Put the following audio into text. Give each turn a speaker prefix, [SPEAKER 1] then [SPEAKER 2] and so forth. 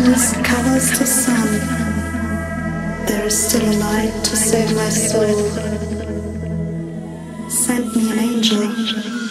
[SPEAKER 1] darkness covers the sun, there is still a light to save my soul. Send me an angel.